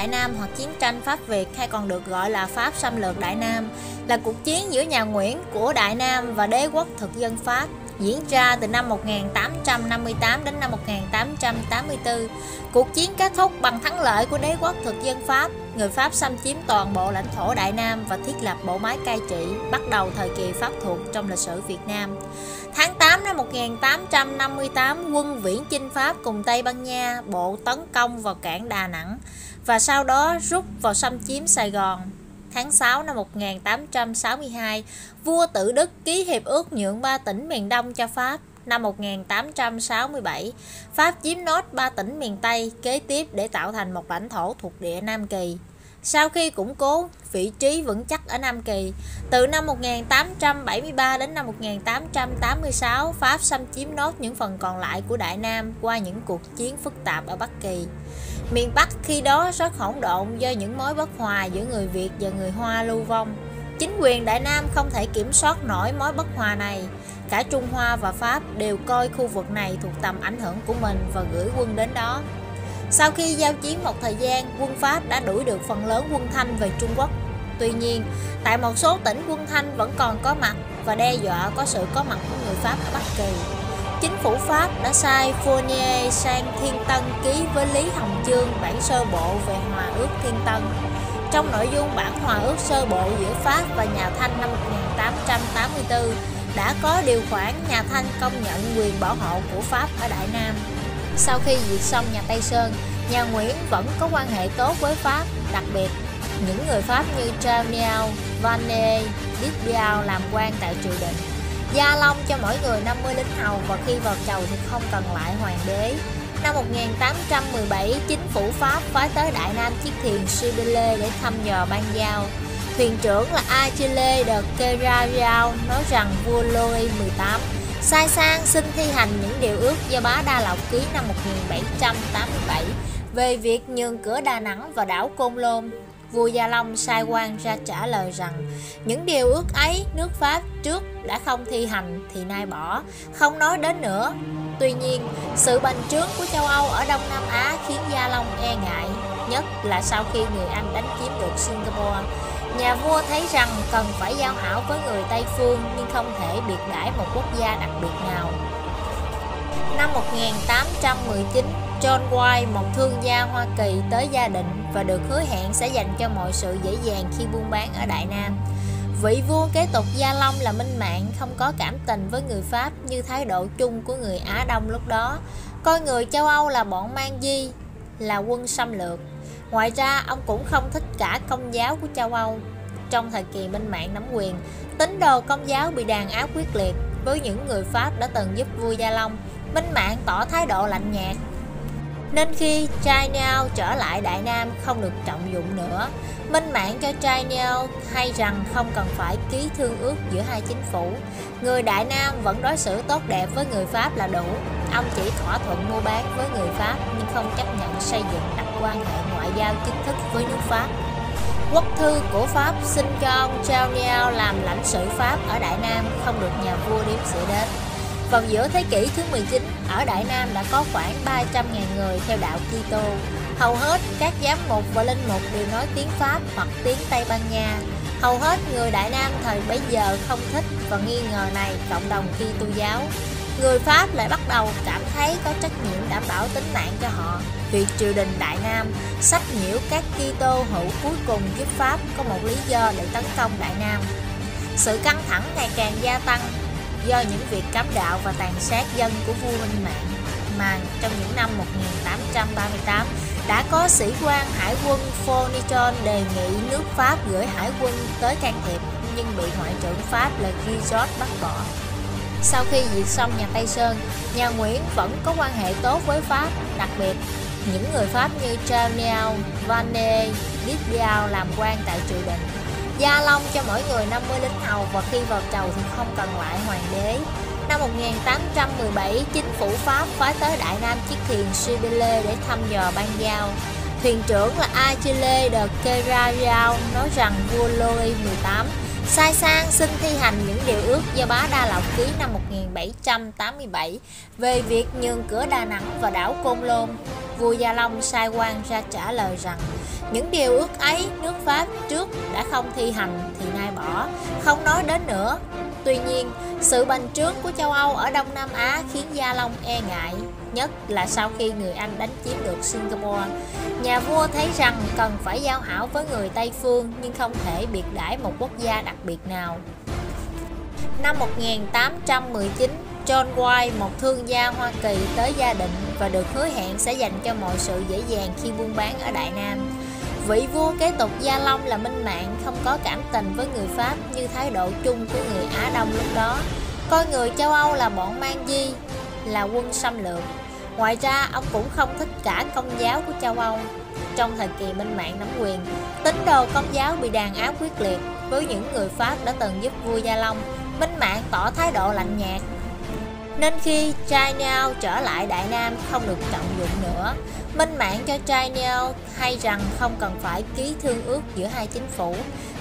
Đại Nam hoặc chiến tranh Pháp Việt hay còn được gọi là Pháp xâm lược Đại Nam là cuộc chiến giữa nhà Nguyễn của Đại Nam và đế quốc thực dân Pháp diễn ra từ năm 1858 đến năm 1884. Cuộc chiến kết thúc bằng thắng lợi của đế quốc thực dân Pháp. Người Pháp xâm chiếm toàn bộ lãnh thổ Đại Nam và thiết lập bộ máy cai trị, bắt đầu thời kỳ Pháp thuộc trong lịch sử Việt Nam. Tháng 8 năm 1858, quân viễn chinh Pháp cùng Tây Ban Nha bộ tấn công vào cảng Đà Nẵng và sau đó rút vào xâm chiếm Sài Gòn. Tháng 6 năm 1862, vua Tự Đức ký hiệp ước nhượng ba tỉnh miền Đông cho Pháp. Năm 1867, Pháp chiếm nốt ba tỉnh miền Tây kế tiếp để tạo thành một lãnh thổ thuộc địa Nam Kỳ. Sau khi củng cố vị trí vững chắc ở Nam Kỳ, từ năm 1873 đến năm 1886, Pháp xâm chiếm nốt những phần còn lại của Đại Nam qua những cuộc chiến phức tạp ở Bắc Kỳ. Miền Bắc khi đó rất hỗn độn do những mối bất hòa giữa người Việt và người Hoa lưu vong. Chính quyền Đại Nam không thể kiểm soát nổi mối bất hòa này. Cả Trung Hoa và Pháp đều coi khu vực này thuộc tầm ảnh hưởng của mình và gửi quân đến đó. Sau khi giao chiến một thời gian, quân Pháp đã đuổi được phần lớn quân Thanh về Trung Quốc. Tuy nhiên, tại một số tỉnh quân Thanh vẫn còn có mặt và đe dọa có sự có mặt của người Pháp ở Bắc Kỳ. Chính phủ Pháp đã sai Fournier sang Thiên Tân ký với Lý Hồng Chương bản sơ bộ về Hòa ước Thiên Tân. Trong nội dung bản Hòa ước sơ bộ giữa Pháp và nhà Thanh năm 1884 đã có điều khoản nhà Thanh công nhận quyền bảo hộ của Pháp ở Đại Nam. Sau khi diệt xong nhà Tây Sơn, nhà Nguyễn vẫn có quan hệ tốt với Pháp, đặc biệt những người Pháp như Tramieu, Vanne, Dibiao làm quan tại triều đình. Gia Long cho mỗi người 50 lính hầu và khi vào chầu thì không cần lại hoàng đế. Năm 1817, chính phủ Pháp phái tới Đại Nam chiếc thuyền Sibile để thăm dò ban giao. Thuyền trưởng là Achille de Kerariao nói rằng vua Louis XVIII sai sang xin thi hành những điều ước do bá Đa Lộc ký năm 1787 về việc nhường cửa Đà Nẵng và đảo Côn Lôn. Vua Gia Long sai quan ra trả lời rằng những điều ước ấy nước Pháp trước đã không thi hành thì nay bỏ, không nói đến nữa. Tuy nhiên, sự bành trướng của châu Âu ở Đông Nam Á khiến Gia Long e ngại, nhất là sau khi người Anh đánh chiếm được Singapore. Nhà vua thấy rằng cần phải giao hảo với người Tây Phương nhưng không thể biệt đãi một quốc gia đặc biệt nào. Năm 1819, John White, một thương gia Hoa Kỳ tới gia đình và được hứa hẹn sẽ dành cho mọi sự dễ dàng khi buôn bán ở Đại Nam. Vị vua kế tục Gia Long là minh mạng, không có cảm tình với người Pháp như thái độ chung của người Á Đông lúc đó, coi người châu Âu là bọn mang di, là quân xâm lược. Ngoài ra, ông cũng không thích cả công giáo của châu Âu. Trong thời kỳ minh mạng nắm quyền, tín đồ công giáo bị đàn áp quyết liệt với những người Pháp đã từng giúp vua Gia Long. Minh mạng tỏ thái độ lạnh nhạt nên khi China trở lại Đại Nam không được trọng dụng nữa. Minh mạng cho China hay rằng không cần phải ký thương ước giữa hai chính phủ. Người Đại Nam vẫn đối xử tốt đẹp với người Pháp là đủ. Ông chỉ thỏa thuận mua bán với người Pháp nhưng không chấp nhận xây dựng đặt quan hệ ngoại giao chính thức với nước Pháp. Quốc thư của Pháp xin cho ông Chauliao làm lãnh sự Pháp ở Đại Nam không được nhà vua điếm sĩ đến. Vào giữa thế kỷ thứ 19, ở Đại Nam đã có khoảng 300.000 người theo đạo Kitô. Hầu hết các giám mục và linh mục đều nói tiếng Pháp hoặc tiếng Tây Ban Nha. Hầu hết người Đại Nam thời bấy giờ không thích và nghi ngờ này cộng đồng Kitô giáo. Người Pháp lại bắt đầu cảm thấy có trách nhiệm đảm bảo tính mạng cho họ. Việc triều đình Đại Nam sách nhiễu các Kitô hữu cuối cùng giúp Pháp có một lý do để tấn công Đại Nam. Sự căng thẳng ngày càng gia tăng do những việc cấm đạo và tàn sát dân của vua Minh Mạng mà trong những năm 1838 đã có sĩ quan hải quân Phoeniton đề nghị nước Pháp gửi hải quân tới can thiệp nhưng bị ngoại trưởng Pháp là Guizot bắt bỏ. Sau khi diệt xong nhà Tây Sơn, nhà Nguyễn vẫn có quan hệ tốt với Pháp, đặc biệt những người Pháp như Charnier, Vanet, Didier làm quan tại triều đình Gia Long cho mỗi người 50 lính hầu và khi vào chầu thì không cần lại hoàng đế. Năm 1817, chính phủ Pháp phái tới Đại Nam chiếc thuyền Sibile để thăm dò ban giao. Thuyền trưởng là Achille de Kerajao nói rằng vua Louis XVIII sai sang xin thi hành những điều ước do bá Đa Lộc ký năm 1787 về việc nhường cửa Đà Nẵng và đảo Côn Lôn vua Gia Long sai quan ra trả lời rằng những điều ước ấy nước Pháp trước đã không thi hành thì nay bỏ, không nói đến nữa. Tuy nhiên, sự bành trướng của châu Âu ở Đông Nam Á khiến Gia Long e ngại, nhất là sau khi người Anh đánh chiếm được Singapore. Nhà vua thấy rằng cần phải giao hảo với người Tây Phương nhưng không thể biệt đãi một quốc gia đặc biệt nào. Năm 1819, John White, một thương gia Hoa Kỳ tới gia định và được hứa hẹn sẽ dành cho mọi sự dễ dàng khi buôn bán ở Đại Nam. Vị vua kế tục Gia Long là Minh Mạng không có cảm tình với người Pháp như thái độ chung của người Á Đông lúc đó. Coi người châu Âu là bọn mang di, là quân xâm lược. Ngoài ra, ông cũng không thích cả công giáo của châu Âu. Trong thời kỳ Minh Mạng nắm quyền, tín đồ công giáo bị đàn áp quyết liệt với những người Pháp đã từng giúp vua Gia Long. Minh Mạng tỏ thái độ lạnh nhạt, nên khi Chinese trở lại Đại Nam không được trọng dụng nữa. Minh mạng cho Chinese hay rằng không cần phải ký thương ước giữa hai chính phủ.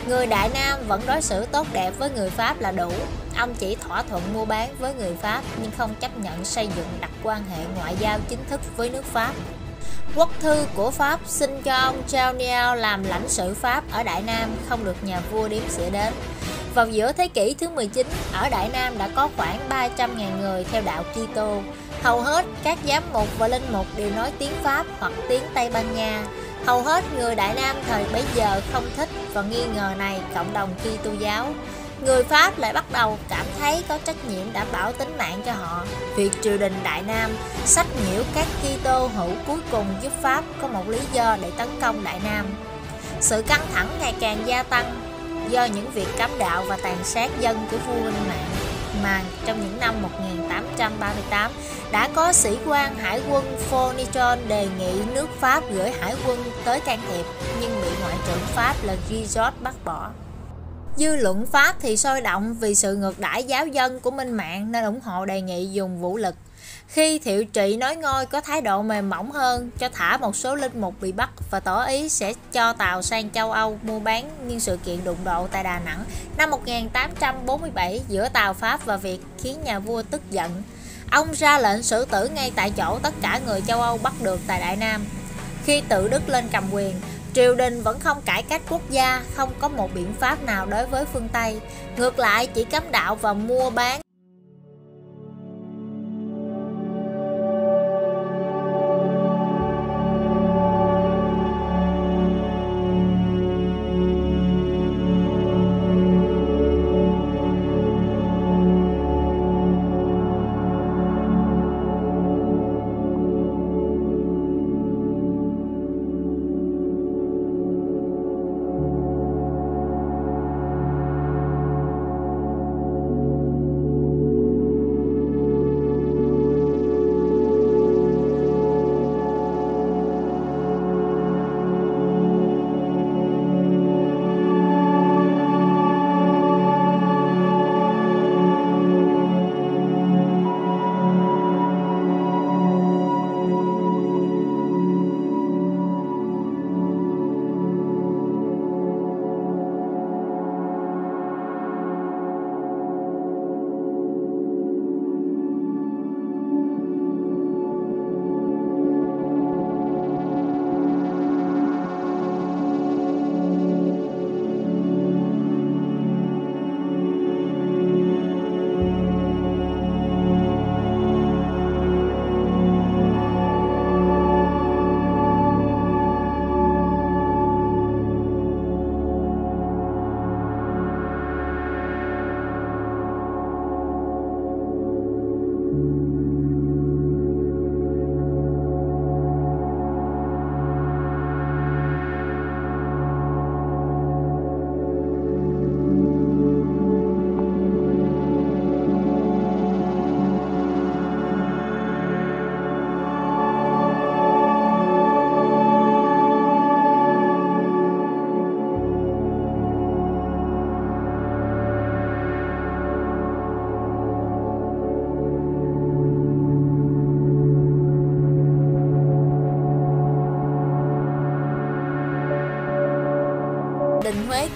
Người Đại Nam vẫn đối xử tốt đẹp với người Pháp là đủ. Ông chỉ thỏa thuận mua bán với người Pháp nhưng không chấp nhận xây dựng đặt quan hệ ngoại giao chính thức với nước Pháp. Quốc thư của Pháp xin cho ông Charnier làm lãnh sự Pháp ở Đại Nam, không được nhà vua điếm xỉa đến. Vào giữa thế kỷ thứ 19, ở Đại Nam đã có khoảng 300.000 người theo đạo Kitô. Hầu hết các giám mục và linh mục đều nói tiếng Pháp hoặc tiếng Tây Ban Nha. Hầu hết người Đại Nam thời bấy giờ không thích và nghi ngờ này cộng đồng Kitô giáo. Người Pháp lại bắt đầu cảm thấy có trách nhiệm đảm bảo tính mạng cho họ. Việc triều đình Đại Nam sách nhiễu các Kitô hữu cuối cùng giúp Pháp có một lý do để tấn công Đại Nam. Sự căng thẳng ngày càng gia tăng do những việc cấm đạo và tàn sát dân của vua Minh Mạng mà trong những năm 1838 đã có sĩ quan hải quân Phoenician đề nghị nước Pháp gửi hải quân tới can thiệp, nhưng bị ngoại trưởng Pháp là Guizot bắt bỏ. Dư luận Pháp thì sôi động vì sự ngược đãi giáo dân của Minh Mạng nên ủng hộ đề nghị dùng vũ lực khi thiệu trị nói ngôi có thái độ mềm mỏng hơn, cho thả một số linh mục bị bắt và tỏ ý sẽ cho tàu sang châu Âu mua bán nhưng sự kiện đụng độ tại Đà Nẵng năm 1847 giữa tàu Pháp và Việt khiến nhà vua tức giận. Ông ra lệnh xử tử ngay tại chỗ tất cả người châu Âu bắt được tại Đại Nam. Khi tự Đức lên cầm quyền, triều đình vẫn không cải cách quốc gia, không có một biện pháp nào đối với phương Tây. Ngược lại, chỉ cấm đạo và mua bán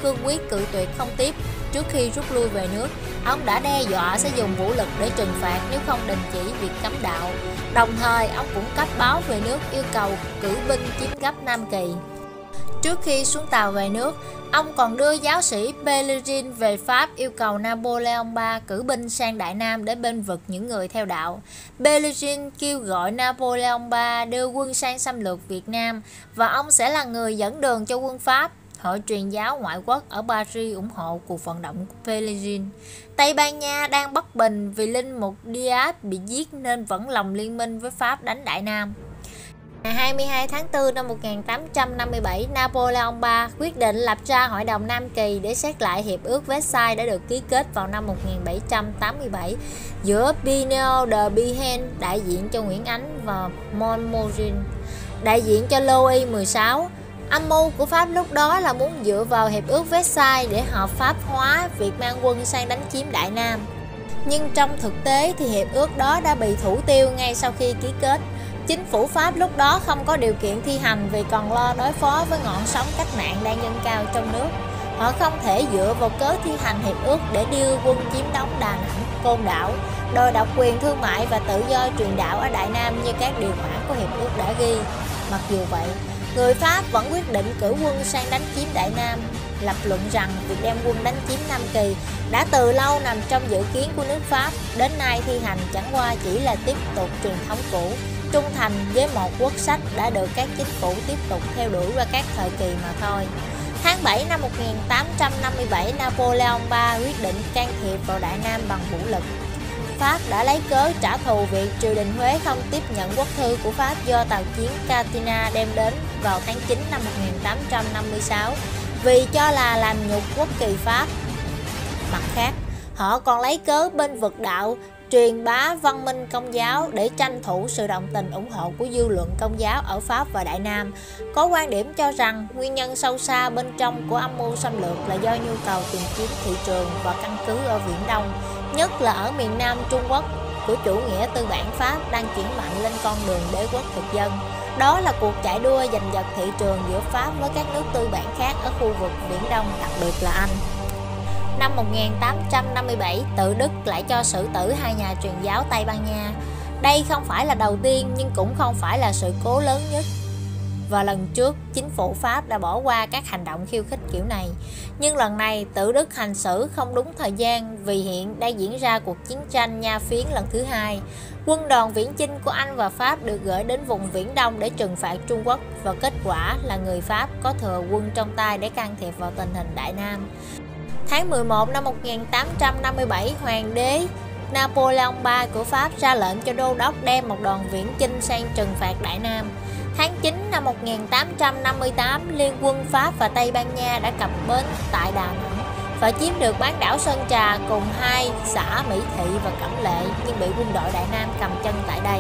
cương quyết cự tuyệt không tiếp. Trước khi rút lui về nước, ông đã đe dọa sẽ dùng vũ lực để trừng phạt nếu không đình chỉ việc cấm đạo. Đồng thời, ông cũng cấp báo về nước yêu cầu cử binh chiếm gấp Nam Kỳ. Trước khi xuống tàu về nước, ông còn đưa giáo sĩ Pellegrin về Pháp yêu cầu Napoleon III cử binh sang Đại Nam để bên vực những người theo đạo. Pellegrin kêu gọi Napoleon III đưa quân sang xâm lược Việt Nam và ông sẽ là người dẫn đường cho quân Pháp. Hội truyền giáo ngoại quốc ở Paris ủng hộ cuộc vận động của Pellegrin. Tây Ban Nha đang bất bình vì linh mục Diaz bị giết nên vẫn lòng liên minh với Pháp đánh Đại Nam. Ngày 22 tháng 4 năm 1857, Napoleon III quyết định lập ra Hội đồng Nam Kỳ để xét lại Hiệp ước Versailles đã được ký kết vào năm 1787 giữa Pino de Bihen, đại diện cho Nguyễn Ánh và Montmorin, đại diện cho Louis XVI. Âm mưu của Pháp lúc đó là muốn dựa vào Hiệp ước Versailles để hợp pháp hóa việc mang quân sang đánh chiếm Đại Nam. Nhưng trong thực tế thì hiệp ước đó đã bị thủ tiêu ngay sau khi ký kết. Chính phủ Pháp lúc đó không có điều kiện thi hành vì còn lo đối phó với ngọn sóng cách mạng đang dâng cao trong nước. Họ không thể dựa vào cớ thi hành hiệp ước để đưa quân chiếm đóng Đà Nẵng, Côn Đảo, đòi độc quyền thương mại và tự do truyền đạo ở Đại Nam như các điều khoản của hiệp ước đã ghi. Mặc dù vậy, người Pháp vẫn quyết định cử quân sang đánh chiếm Đại Nam, lập luận rằng việc đem quân đánh chiếm Nam Kỳ đã từ lâu nằm trong dự kiến của nước Pháp, đến nay thi hành chẳng qua chỉ là tiếp tục truyền thống cũ trung thành với một quốc sách đã được các chính phủ tiếp tục theo đuổi qua các thời kỳ mà thôi. Tháng 7 năm 1857, Napoleon III quyết định can thiệp vào Đại Nam bằng vũ lực. Pháp đã lấy cớ trả thù việc triều đình Huế không tiếp nhận quốc thư của Pháp do tàu chiến Catina đem đến vào tháng 9 năm 1856 vì cho là làm nhục quốc kỳ Pháp. Mặt khác, họ còn lấy cớ bên vực đạo truyền bá văn minh công giáo để tranh thủ sự đồng tình ủng hộ của dư luận công giáo ở Pháp và Đại Nam. Có quan điểm cho rằng nguyên nhân sâu xa bên trong của âm mưu xâm lược là do nhu cầu tìm kiếm thị trường và căn cứ ở Viễn Đông, nhất là ở miền Nam Trung Quốc của chủ nghĩa tư bản Pháp đang chuyển mạnh lên con đường đế quốc thực dân. Đó là cuộc chạy đua giành giật thị trường giữa Pháp với các nước tư bản khác ở khu vực biển Đông, đặc biệt là Anh. Năm 1857, tự Đức lại cho xử tử hai nhà truyền giáo Tây Ban Nha. Đây không phải là đầu tiên nhưng cũng không phải là sự cố lớn nhất. Và lần trước, chính phủ Pháp đã bỏ qua các hành động khiêu khích kiểu này. Nhưng lần này, tự Đức hành xử không đúng thời gian vì hiện đang diễn ra cuộc chiến tranh Nha phiến lần thứ hai. Quân đoàn viễn chinh của Anh và Pháp được gửi đến vùng Viễn Đông để trừng phạt Trung Quốc và kết quả là người Pháp có thừa quân trong tay để can thiệp vào tình hình Đại Nam. Tháng 11 năm 1857, Hoàng đế Napoleon III của Pháp ra lệnh cho đô đốc đem một đoàn viễn chinh sang trừng phạt Đại Nam. Tháng 9 năm 1858, Liên quân Pháp và Tây Ban Nha đã cập bến tại Đà Nẵng và chiếm được bán đảo Sơn Trà cùng hai xã Mỹ Thị và Cẩm Lệ nhưng bị quân đội Đại Nam cầm chân tại đây.